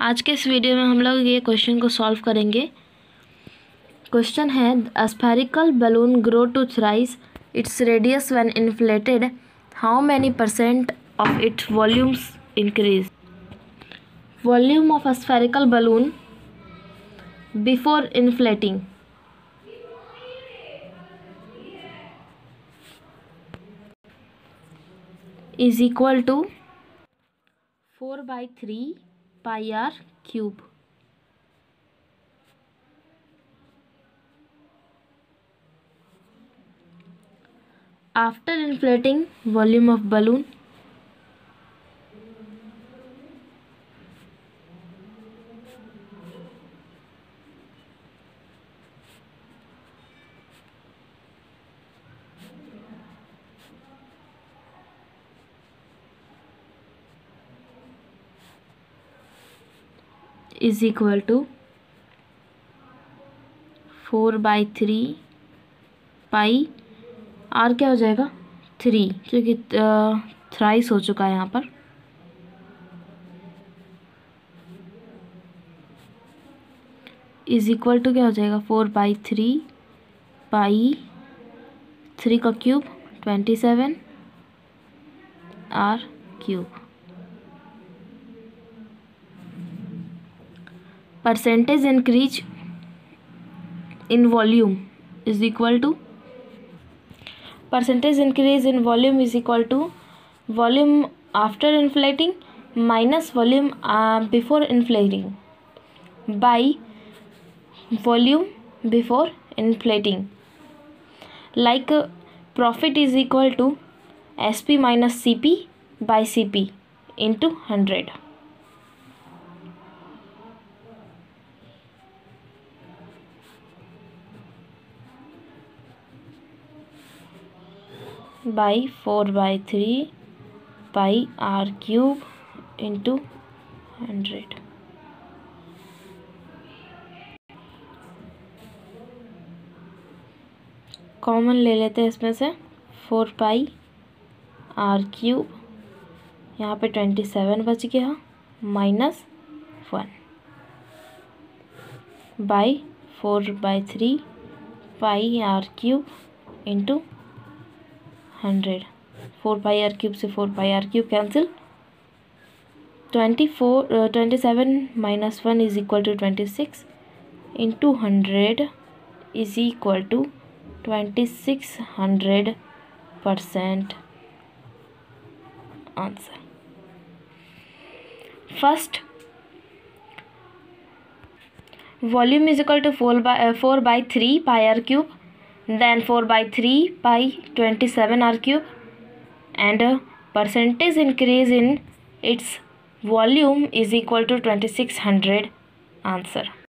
आज के इस वीडियो में हम लोग ये क्वेश्चन को सॉल्व करेंगे। क्वेश्चन है spherical balloon grow to thrice its radius when inflated how many percent of its volumes increase volume of a spherical balloon before inflating is equal to 4 by 3 pi r cube after inflating volume of balloon is equal to four by three pi r क्या हो जाएगा? Three क्योंकि thrice हो चुका है यहाँ पर। Is equal to क्या हो जाएगा? Four by three pi three का cube twenty seven r cube percentage increase in volume is equal to percentage increase in volume is equal to volume after inflating minus volume uh, before inflating by volume before inflating. Like uh, profit is equal to sp minus cp by cp into 100 by 4 by 3 pi r cube into 100 common ले लेते हैं इसमें से four pi r cube यहाँ पे twenty seven बच गया minus one by four by three pi r cube into hundred. Four pi r cube से four pi r cube cancel twenty four twenty seven minus one is equal to twenty six into hundred is equal to twenty six hundred percent answer first volume is equal to four by four by three pi r cube then 4 by 3 pi 27 r cube. And a percentage increase in its volume is equal to 2600 answer